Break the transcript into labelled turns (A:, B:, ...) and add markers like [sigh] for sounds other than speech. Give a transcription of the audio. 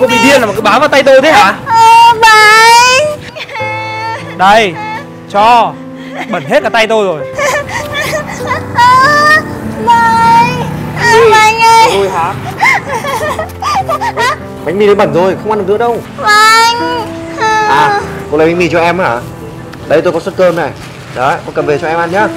A: Cô bị điên là mà cứ bám vào tay tôi thế hả?
B: À, anh
A: Đây Cho. Bẩn hết cả tay tôi rồi.
B: À, anh à, anh ơi
A: Tôi hả?
C: Bánh mì đấy bẩn rồi, không ăn được nữa đâu.
B: Ba anh
C: À, cô lấy bánh mì cho em hả? Đây tôi có suất cơm này. Đấy, cô cầm về cho em ăn nhá. [laughs]